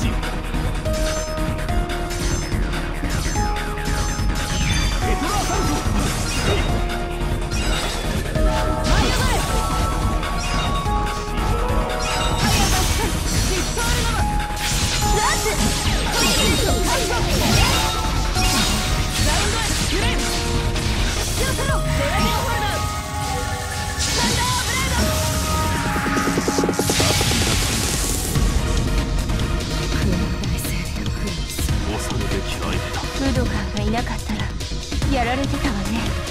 情。ウドカンがいなかったらやられてたわね。